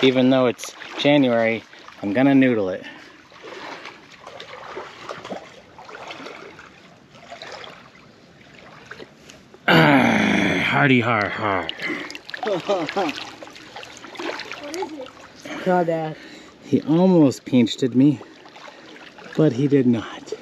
Even though it's January, I'm gonna noodle it. Hardy har har. Dad, He almost pinched at me, but he did not.